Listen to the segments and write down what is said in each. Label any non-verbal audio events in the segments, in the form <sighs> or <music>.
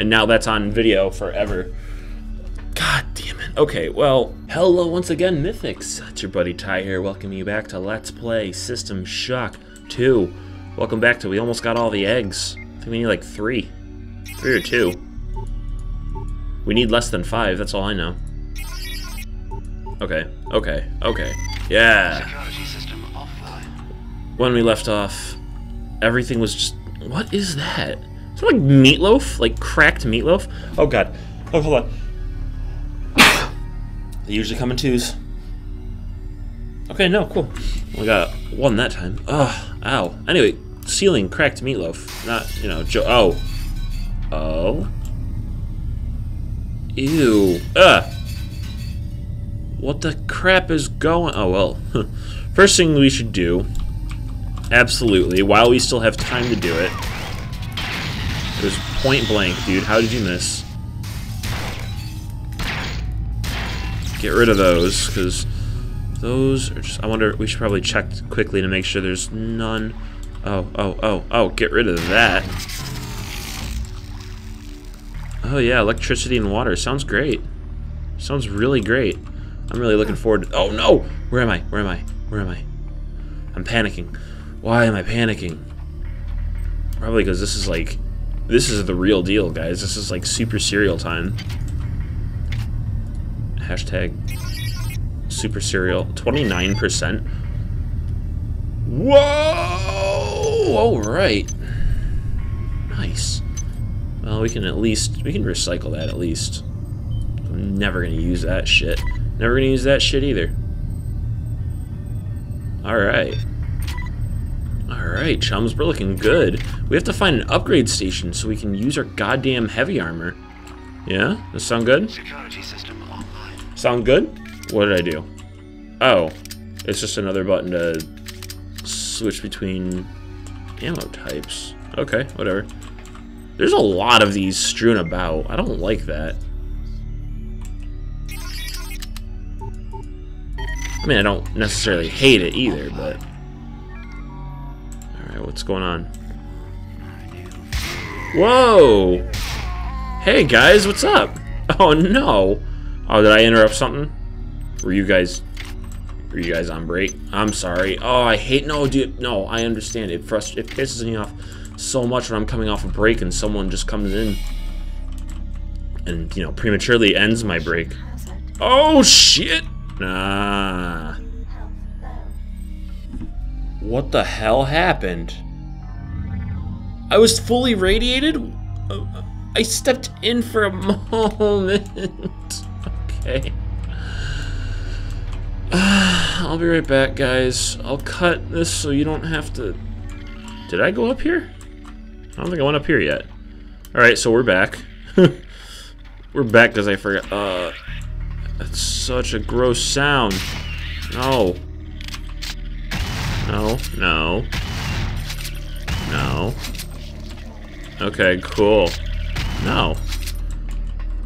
And now that's on video forever. God damn it. Okay, well, hello once again, Mythics. It's your buddy Ty here, welcoming you back to Let's Play System Shock 2. Welcome back to, we almost got all the eggs. I think we need like three. Three or two. We need less than five, that's all I know. Okay, okay, okay. Yeah. Security system offline. When we left off, everything was just... What is that? Is that like meatloaf? Like cracked meatloaf? Oh god. Oh, hold on. <coughs> they usually come in twos. Okay, no, cool. We got one that time. Ugh, ow. Anyway, ceiling cracked meatloaf. Not, you know, jo- Oh. Oh. Ew. Ugh. What the crap is going... Oh, well. <laughs> First thing we should do, absolutely, while we still have time to do it, is point blank, dude. How did you miss? Get rid of those, because those are just... I wonder, we should probably check quickly to make sure there's none... Oh, oh, oh, oh, get rid of that. Oh yeah, electricity and water. Sounds great. Sounds really great. I'm really looking forward to... Oh no! Where am I? Where am I? Where am I? I'm panicking. Why am I panicking? Probably because this is like... This is the real deal, guys. This is like super serial time. Hashtag super serial. 29%. Whoa! Alright. Nice. Well, we can at least... We can recycle that at least. I'm never to use that shit. Never to use that shit either. Alright. Alright, chums, we're looking good. We have to find an upgrade station so we can use our goddamn heavy armor. Yeah? Does sound good? Security system online. Sound good? What did I do? Oh. It's just another button to switch between ammo types. Okay, whatever. There's a lot of these strewn about. I don't like that. I mean, I don't necessarily hate it either, but... Alright, what's going on? Whoa! Hey guys, what's up? <laughs> Oh no! Oh, did I interrupt something? Were you guys... Were you guys on break? I'm sorry. Oh, I hate... No, dude. No, I understand. It frust It pisses me off so much when I'm coming off a break and someone just comes in and, you know, prematurely ends my break. Oh, shit! Nah. What the hell happened? I was fully radiated? I stepped in for a <laughs> moment. okay. <sighs> I'll be right back, guys. I'll cut this so you don't have to... Did I go up here? I don't think I went up here yet. Alright, so we're back. <laughs> we're back because I forgot... Uh, that's such a gross sound. No. No, no. No. Okay, cool. No.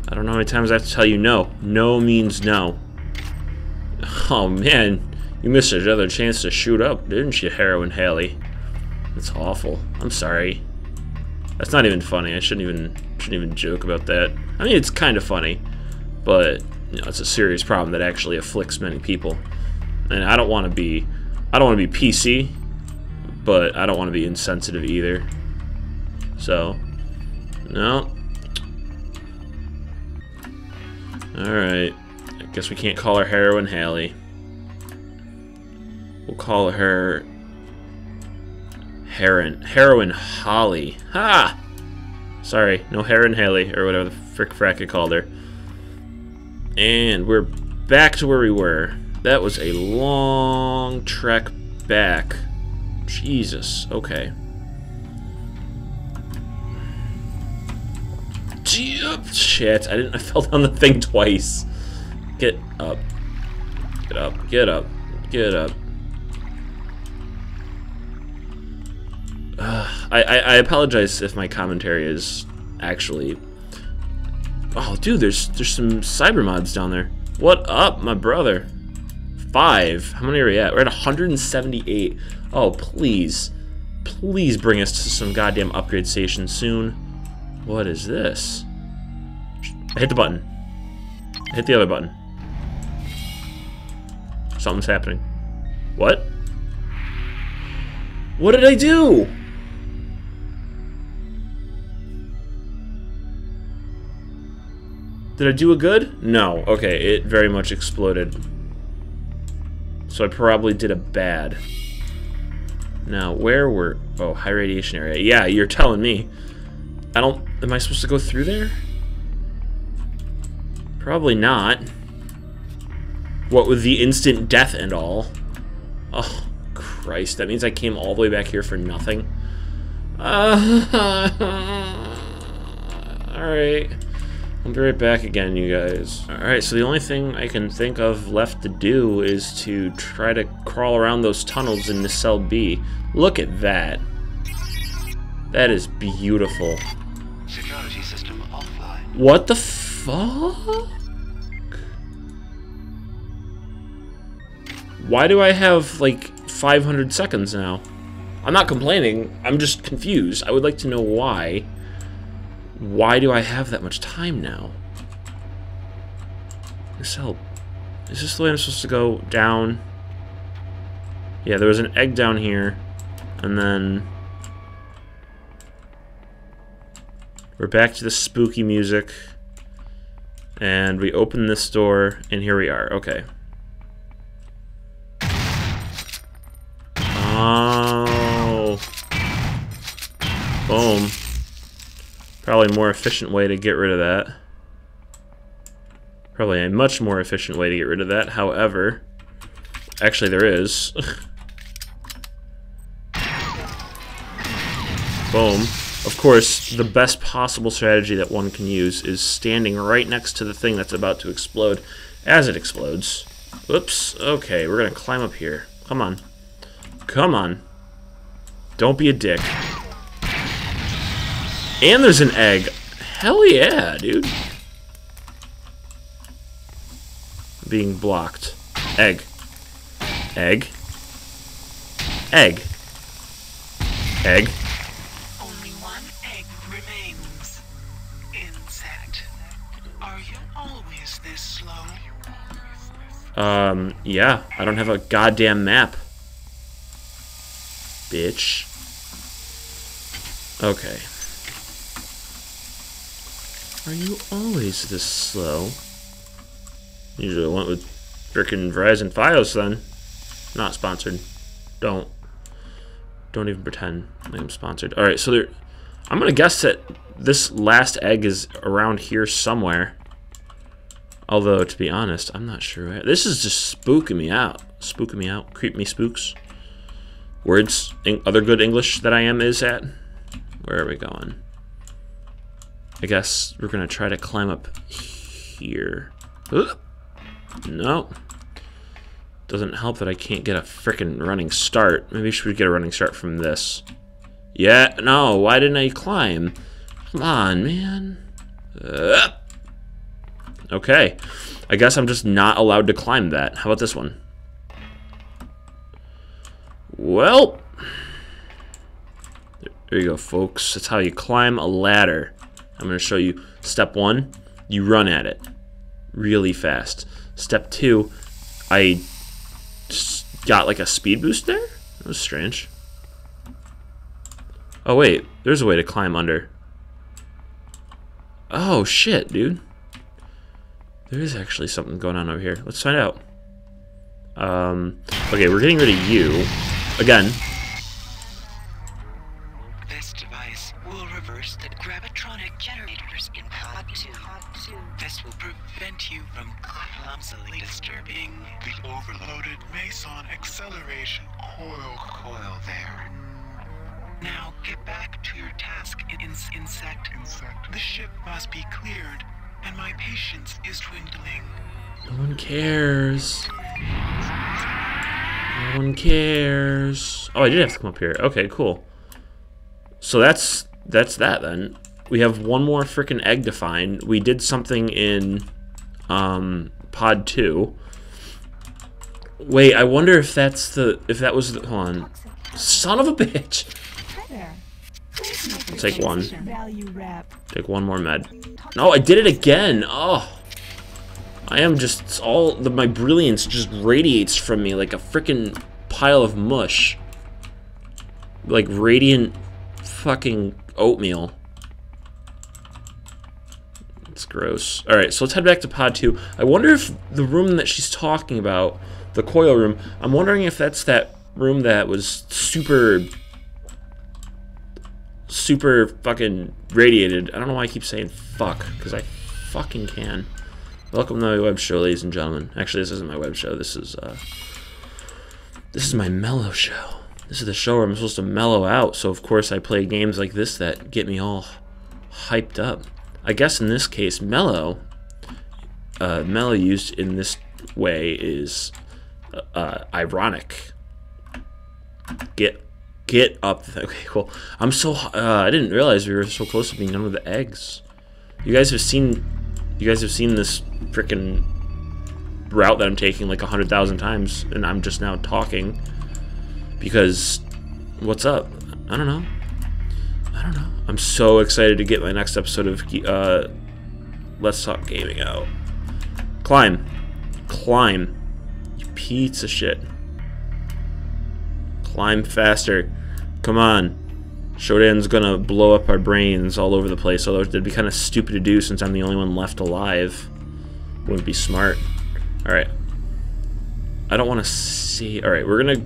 I don't know how many times I have to tell you no. No means no. Oh man, you missed another chance to shoot up, didn't you, Heroin Haley? That's awful. I'm sorry. That's not even funny. I shouldn't even shouldn't even joke about that. I mean, it's kind of funny, but you know, it's a serious problem that actually afflicts many people. And I don't want to be I don't want to be PC, but I don't want to be insensitive either. So, no. Alright. I guess we can't call her Heroin Haley. We'll call her Heron. Heroin Holly. Ha! Sorry, no Heron Haley, or whatever the frick frack called her. And we're back to where we were. That was a long trek back. Jesus, okay. Shit, I didn't I <laughs> fell down the thing twice. Get up. Get up, get up, get up. Uh, <sighs> I, I, I apologize if my commentary is actually... Oh, dude, there's there's some cyber mods down there. What up, my brother? Five. How many are we at? We're at 178. Oh, please. Please bring us to some goddamn upgrade station soon. What is this? Hit the button. Hit the other button. Something's happening. What? What did I do? Did I do a good? No. Okay, it very much exploded. So I probably did a bad. Now, where were... Oh, high radiation area. Yeah, you're telling me. I don't... Am I supposed to go through there? Probably not. What with the instant death and all. Oh, Christ. That means I came all the way back here for nothing. <laughs> Uh, Alright. I'll be right back again, you guys. Alright, so the only thing I can think of left to do is to try to crawl around those tunnels in the cell B. Look at that. That is beautiful. Security system offline. What the fuck? Why do I have, like, 500 seconds now? I'm not complaining, I'm just confused. I would like to know why. Why do I have that much time now? This help. Is this the way I'm supposed to go down? Yeah, there was an egg down here. And then... We're back to the spooky music. And we open this door, and here we are. Okay. Oh. Boom. Probably more efficient way to get rid of that. Probably a much more efficient way to get rid of that. However, actually there is. <laughs> Boom. Of course, the best possible strategy that one can use is standing right next to the thing that's about to explode as it explodes. Oops. Okay, we're going to climb up here. Come on. Come on. Don't be a dick. And there's an egg. Hell yeah, dude. Being blocked. Egg. Egg. Egg. Egg. Only one egg remains. Insect. Are you always this slow? Um, yeah. I don't have a goddamn map. Bitch. Okay. Are you always this slow? Usually I went with frickin' Verizon Fios then. Not sponsored. Don't. Don't even pretend I'm sponsored. Alright, so there... I'm gonna guess that this last egg is around here somewhere. Although, to be honest, I'm not sure. This is just spooking me out. Spooking me out. Creep me spooks. Words, other good English that I am is at. Where are we going? I guess we're gonna try to climb up here. No. Doesn't help that I can't get a frickin' running start. Maybe we should get a running start from this. Yeah, no, why didn't I climb? Come on, man. Ugh. Okay. I guess I'm just not allowed to climb that. How about this one? Well, there you go, folks. That's how you climb a ladder. I'm going to show you step one, you run at it really fast. Step two, I got like a speed boost there? That was strange. Oh wait, there's a way to climb under. Oh shit, dude. There is actually something going on over here. Let's find out. Um, okay, we're getting rid of you. Again, overloaded Meson acceleration coil coil there. Now get back to your task, in insect. Insect. The ship must be cleared, and my patience is dwindling. no one cares. No one cares. Oh, I did have to come up here. Okay, cool. So that's that's that then. We have one more freaking egg to find. We did something in um, pod two. Wait, I wonder if that's the if that was the hold on. Son of a bitch. There. take one. Take one more med. No, I did it again. Oh. I am just all the my brilliance just radiates from me like a freaking pile of mush. Like radiant fucking oatmeal. It's gross. Alright, so let's head back to pod 2. I wonder if the room that she's talking about, the coil room, I'm wondering if that's that room that was super super fucking radiated. I don't know why I keep saying fuck, because I fucking can. Welcome to my web show, ladies and gentlemen. Actually, this isn't my web show. This is, uh... This is my mellow show. This is the show where I'm supposed to mellow out, so of course I play games like this that get me all hyped up. I guess in this case, mellow, uh, mellow used in this way is uh, ironic. Get Get up. Okay, cool. I'm so... Uh, I didn't realize we were so close to being done with the eggs. You guys have seen... You guys have seen this freaking route that I'm taking like a hundred thousand times, and I'm just now talking because what's up? I don't know. I don't know. I'm so excited to get my next episode of uh, Let's Talk Gaming out. Climb, climb, piece of shit. Climb faster. Come on. Shodan's gonna blow up our brains all over the place, although it'd be kind of stupid to do since I'm the only one left alive. Wouldn't be smart. Alright. I don't want to see... Alright, we're gonna...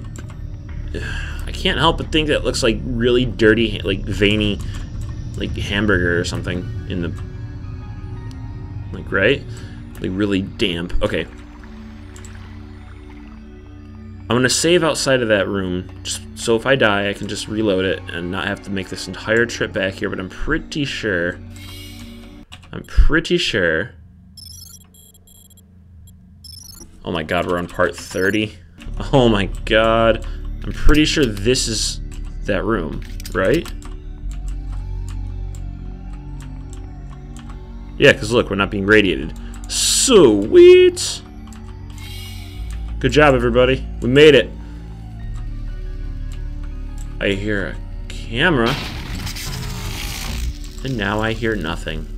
I can't help but think that looks like really dirty, like veiny, like hamburger or something in the... Like, right? Like really damp. Okay, I'm going to save outside of that room, just so if I die, I can just reload it and not have to make this entire trip back here, but I'm pretty sure... I'm pretty sure... Oh my god, we're on part 30? Oh my god. I'm pretty sure this is that room, right? Yeah, because look, we're not being radiated. Sweet! Good job, everybody. We made it. I hear a camera. And now I hear nothing.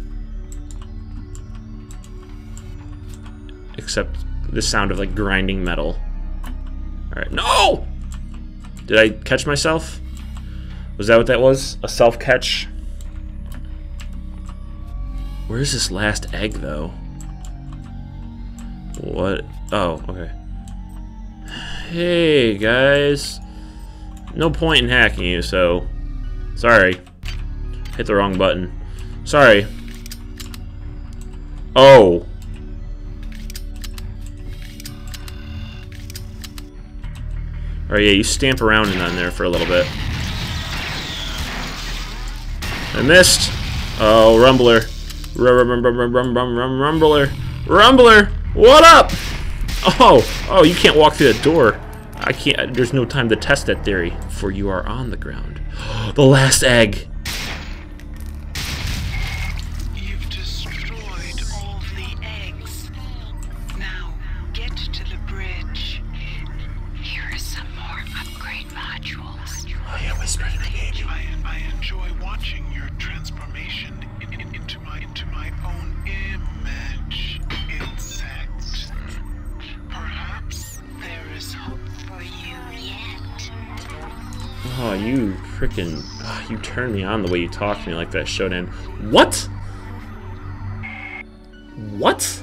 Except the sound of, like, grinding metal. Alright. No! Did I catch myself? Was that what that was? A self-catch? Where's this last egg, though? What? Oh, okay. Hey, guys. No point in hacking you, so... Sorry. Hit the wrong button. Sorry. Oh. Alright, yeah, you stamp around in on there for a little bit. I missed. Oh, Rumbler. Rumbler. Rumbler. What up? Oh, oh, you can't walk through that door. I can't, there's no time to test that theory, for you are on the ground. <gasps> the last egg. Freaking, ah, you turn me on the way you talk to me like that, Shodan. What? What?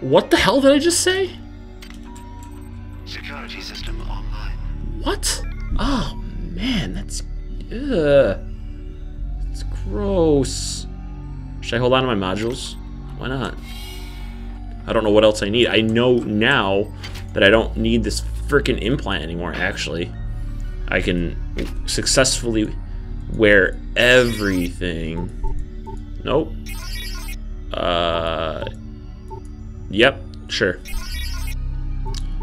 What the hell did I just say? Security system online. What? Oh, man, that's, ugh. It's gross. Should I hold on to my modules? Why not? I don't know what else I need. I know now that I don't need this freaking implant anymore, actually. I can successfully wear everything. Nope. Uh, yep, sure.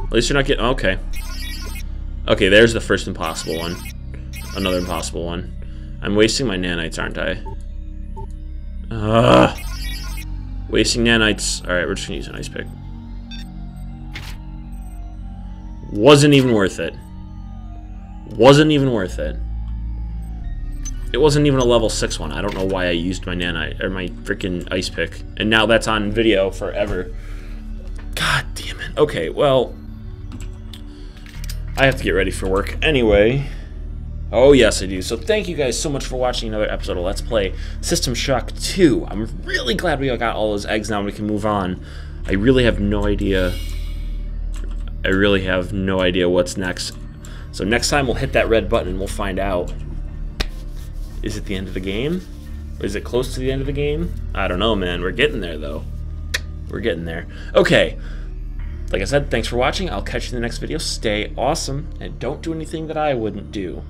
At least you're not getting, okay. Okay, there's the first impossible one. Another impossible one. I'm wasting my nanites, aren't I? Ugh. Wasting nanites. Alright, we're just gonna use an ice pick. Wasn't even worth it. Wasn't even worth it. It wasn't even a level 6 one. I don't know why I used my nanite, or my freaking ice pick. And now that's on video forever. God damn it. Okay, well... I have to get ready for work anyway. Oh, yes, I do. So thank you guys so much for watching another episode of Let's Play System Shock 2. I'm really glad we got all those eggs now and we can move on. I really have no idea... I really have no idea what's next. So next time we'll hit that red button and we'll find out. Is it the end of the game? Is it close to the end of the game? I don't know, man. We're getting there, though. We're getting there. Okay. Like I said, thanks for watching. I'll catch you in the next video. Stay awesome, and don't do anything that I wouldn't do.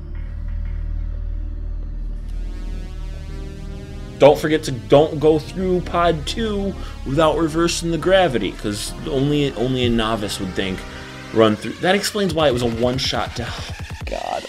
Don't forget to don't go through pod two without reversing the gravity, because only only a novice would think run through. That explains why it was a one shot. Oh, God.